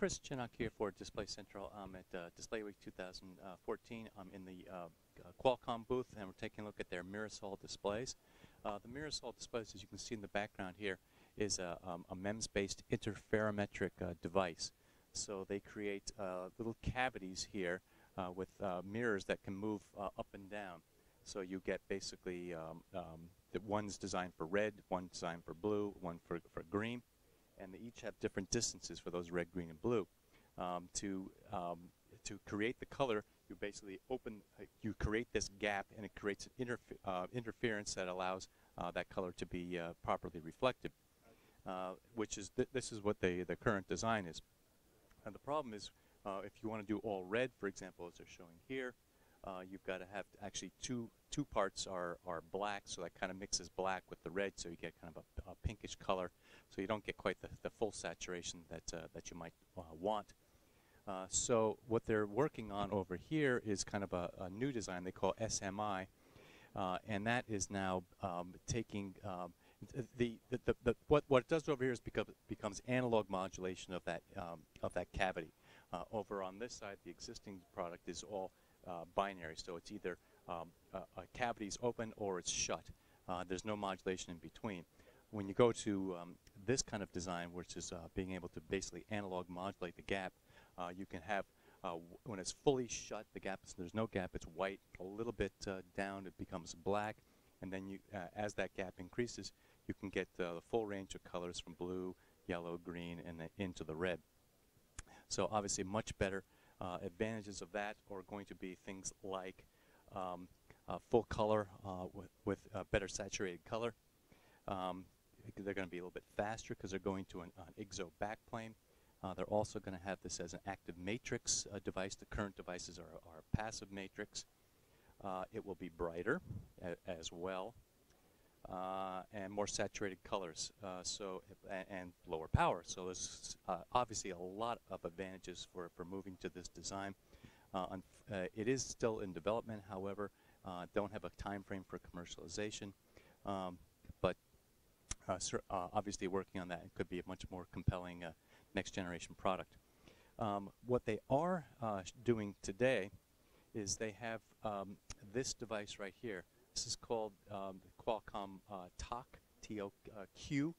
Chris Chinnock here for Display Central. I'm at uh, Display Week 2014. I'm in the uh, Qualcomm booth and we're taking a look at their Mirasol displays. Uh, the Mirasol displays, as you can see in the background here, is a, um, a MEMS-based interferometric uh, device. So they create uh, little cavities here uh, with mirrors that can move up and down. So you get basically um, um, the one's designed for red, one designed for blue, one for, for green and they each have different distances for those red, green, and blue. Um, to um, to create the color, you basically open, uh, you create this gap, and it creates an interfe uh, interference that allows uh, that color to be uh, properly reflected. Uh, which is th this is what the the current design is. And the problem is, uh, if you want to do all red, for example, as they're showing here, uh, you've got to have actually two two parts are are black, so that kind of mixes black with the red, so you get kind of a, a pinkish color. So you don't get quite the, the full saturation that uh, that you might uh, want. Uh, so what they're working on over here is kind of a, a new design they call SMI, uh, and that is now um, taking um, the, the, the, the, what what it does over here is become, becomes analog modulation of that um, of that cavity. Uh, over on this side, the existing product is all uh, binary, so it's either um, a, a cavity is open or it's shut. Uh, there's no modulation in between. When you go to um, this kind of design, which is uh, being able to basically analog modulate the gap, uh, you can have uh, when it's fully shut, the gap is there's no gap. It's white. A little bit down, it becomes black, and then you, as that gap increases, you can get the full range of colors from blue, yellow, green, and into the red. So obviously much better uh, advantages of that are going to be things like um, uh, full color uh, with, with better saturated color. Um, they're going to be a little bit faster because they're going to an, an IGZO backplane. Uh, they're also going to have this as an active matrix uh, device. The current devices are, are passive matrix. Uh, it will be brighter as well uh, and more saturated colors. Uh, so and, and, lower power. So there's uh, obviously a lot of advantages for for moving to this design. Uh, uh, it is still in development, however, uh, don't have a time frame for commercialization, um, but obviously working on that. It could be a much more compelling next generation product. Um, what they are doing today is they have um, this device right here. This is called um, Qualcomm uh, TOQ, T-O-Q,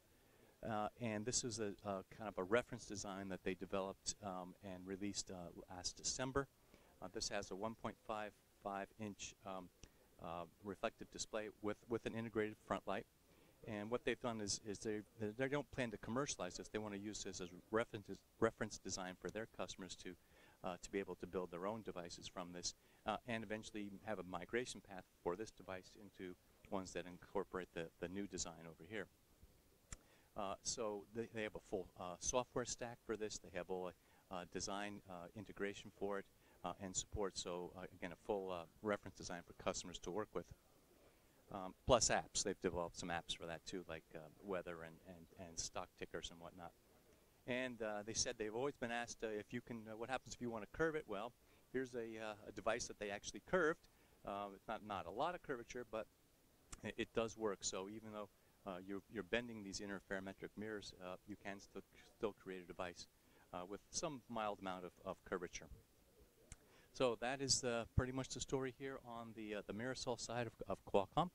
uh, and this is a, a, kind of a reference design that they developed um, and released uh, last December. Uh, this has a 1.55 inch um, uh, reflective display with, with an integrated front light. And what they've done is, is they, they don't plan to commercialize this. They want to use this as reference, reference design for their customers to, uh, to be able to build their own devices from this uh, and eventually have a migration path for this device into ones that incorporate the, the new design over here. Uh, so they, they, have a full uh, software stack for this. They have all uh, design uh, integration for it and support. So again, a full reference design for customers to work with. Um, plus apps. They've developed some apps for that too, like weather and, and, and stock tickers and whatnot. And uh, they said they've always been asked uh, if you can, uh, what happens if you want to curve it? Well, here's a, a device that they actually curved. Um, it's not, not a lot of curvature, but it, it does work. So even though uh, you're, you're bending these interferometric mirrors, uh, you can still, still create a device uh, with some mild amount of, of curvature. So that is pretty much the story here on the, the Mirasol side of, of Qualcomm.